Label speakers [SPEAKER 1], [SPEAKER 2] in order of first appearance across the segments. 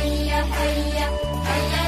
[SPEAKER 1] هيا هيا هيا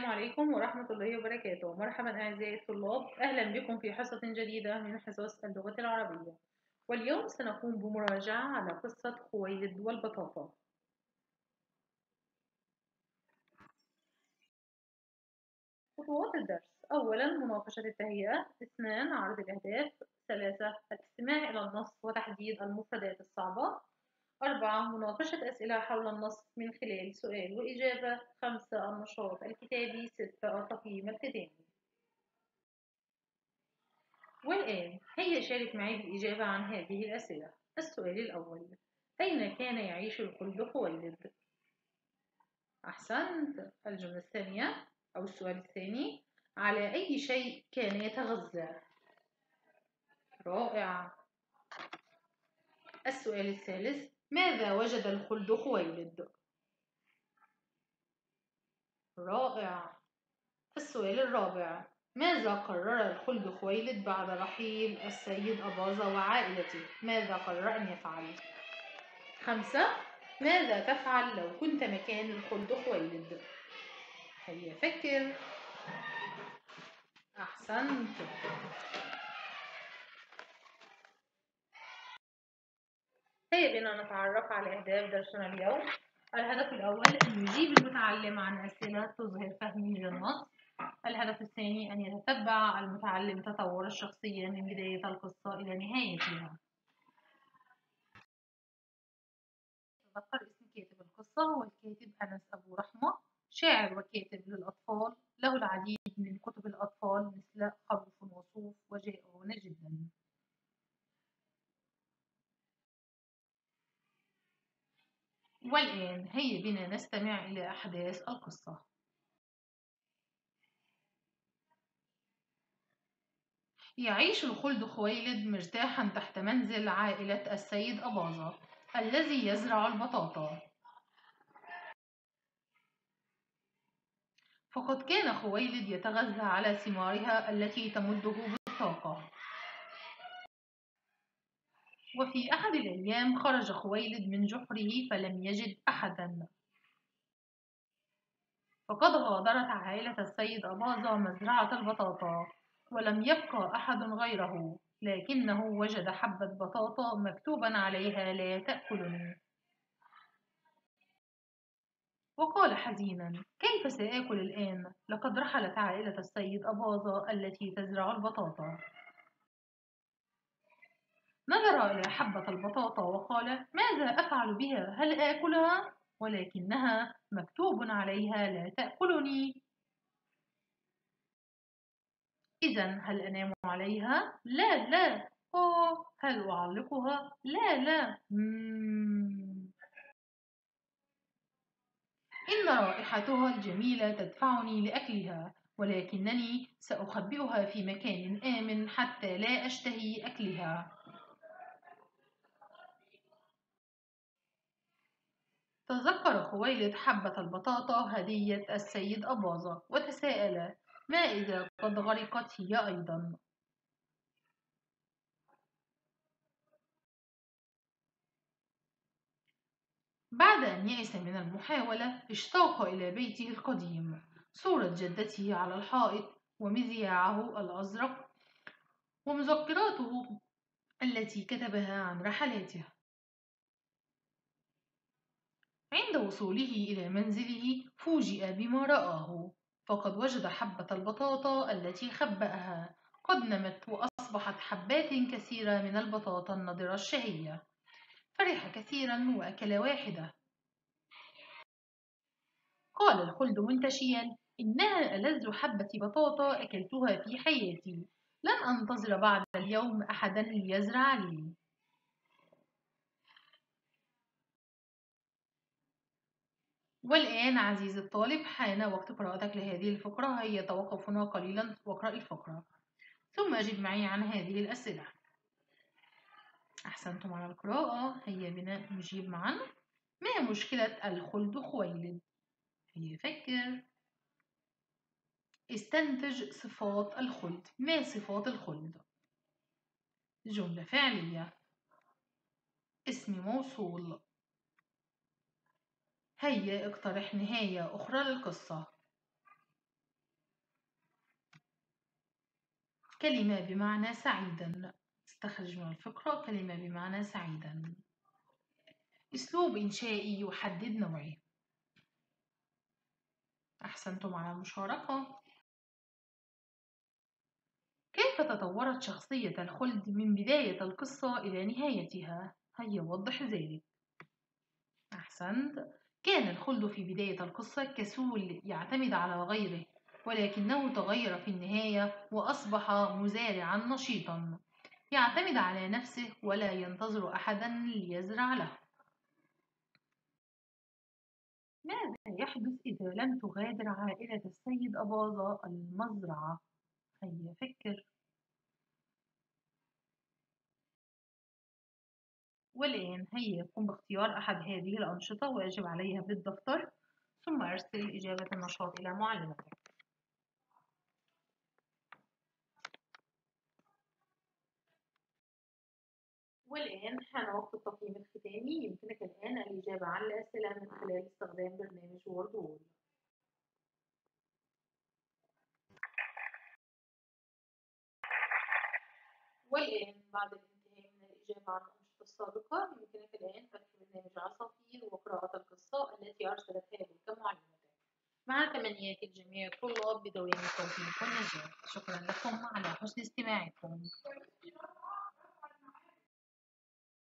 [SPEAKER 2] السلام عليكم ورحمة الله وبركاته. مرحبا أعزائي الطلاب. أهلا بكم في حصة جديدة من حصص اللغة العربية. واليوم سنقوم بمراجعة على قصة خويلد والبطاطا. خطوات الدرس. أولا مناقشة التهيئة. اثنان عرض الأهداف. ثلاثة الاستماع إلى النص وتحديد المفردات الصعبة. أربعة مناقشة أسئلة حول النص من خلال سؤال وإجابة خمسة النشاط الكتابي ستة التقييم الختامي والآن هيا شارك معي بالإجابة عن هذه الأسئلة السؤال الأول أين كان يعيش الخلد خويلد؟ أحسنت الجملة الثانية أو السؤال الثاني على أي شيء كان يتغذى؟ رائع السؤال الثالث ماذا وجد الخلد خويلد؟ رائع السؤال الرابع ماذا قرر الخلد خويلد بعد رحيل السيد أباظة وعائلته؟ ماذا قرر أن يفعل؟ خمسة ماذا تفعل لو كنت مكان الخلد خويلد؟ هيا فكر أحسنت هيا بنا نتعرف على أهداف درسنا اليوم. الهدف الأول أن يجيب المتعلم عن أسئلة تظهر فهمه للنص الهدف الثاني أن يتتبع المتعلم تطور الشخصية من بداية القصة إلى نهايتها تذكر اسم كاتب القصة هو الكاتب أنس أبو رحمة شاعر وكاتب للأطفال. له العديد من كتب الأطفال مثل خروف وصوف وجائعون جدا والآن هيا بنا نستمع إلى أحداث القصة. يعيش الخلد خويلد مرتاحا تحت منزل عائلة السيد أباظة الذي يزرع البطاطا. فقد كان خويلد يتغذى على ثمارها التي تمده بالطاقة. وفي أحد الأيام خرج خويلد من جحره فلم يجد أحدا. فقد غادرت عائلة السيد أباظة مزرعة البطاطا ولم يبقى أحد غيره لكنه وجد حبة بطاطا مكتوبا عليها لا تأكلني وقال حزينا كيف سآكل الآن؟ لقد رحلت عائلة السيد أباظة التي تزرع البطاطا نظر إلى حبة البطاطا وقال ماذا أفعل بها هل آكلها ولكنها مكتوب عليها لا تأكلني إذا هل أنام عليها؟ لا لا أوه هل أعلقها؟ لا لا مم. إن رائحتها الجميلة تدفعني لأكلها ولكنني سأخبئها في مكان آمن حتى لا أشتهي أكلها تذكر خويلد حبة البطاطا هدية السيد أباظة وتساءل ما إذا قد غرقت هي أيضا؟ بعد أن يئس من المحاولة اشتاق إلى بيته القديم. صورة جدته على الحائط ومذياعه الأزرق ومذكراته التي كتبها عن رحلاته. عند وصوله إلى منزله فوجئ بما رآه فقد وجد حبة البطاطا التي خبأها. قد نمت وأصبحت حبات كثيرة من البطاطا النضرة الشهية. فرح كثيرا وأكل واحدة. قال الخلد منتشيا إنها ألذ حبة بطاطا أكلتها في حياتي. لن أنتظر بعد اليوم أحدا ليزرع لي. والآن عزيزي الطالب حان وقت قراءتك لهذه الفقرة. هيا توقف هنا قليلا واقرأ الفقرة. ثم أجب معي عن هذه الأسئلة. أحسنتم على القراءة. هيا بنا نجيب معا. ما مشكلة الخلد خويلد هيا فكر. استنتج صفات الخلد. ما صفات الخلد؟ جملة فعلية. اسم موصول. هيا اقترح نهاية أخرى للقصة. كلمة بمعنى سعيدا. استخرج من الفقرة كلمة بمعنى سعيدا. أسلوب إنشائي يحدد نوعه. أحسنتم على المشاركة. كيف تطورت شخصية الخلد من بداية القصة إلى نهايتها؟ هيا وضح ذلك. أحسنت. كان الخلد في بداية القصة كسول يعتمد على غيره ولكنه تغير في النهاية وأصبح مزارعا نشيطا. يعتمد على نفسه ولا ينتظر أحدا ليزرع له. ماذا يحدث إذا لم تغادر عائلة السيد أباظة المزرعة؟ هيا فكر والآن هيا قم باختيار أحد هذه الأنشطة وأجب عليها بالدفتر ثم أرسل إجابة النشاط إلى معلمتك والآن حان وقت التقييم الختامي. يمكنك الآن الإجابة على الأسئلة من خلال استخدام برنامج وورد وول والآن بعد الانتهاء من الإجابة الأنشطة السابقة يمكنك الآن فتح برنامج عصافير وقراءة القصة التي أرسلتها إليك معلمتك مع تمنيات الجميع الطلاب بدوام التوفيق والنجاح شكرا لكم على حسن استماعكم.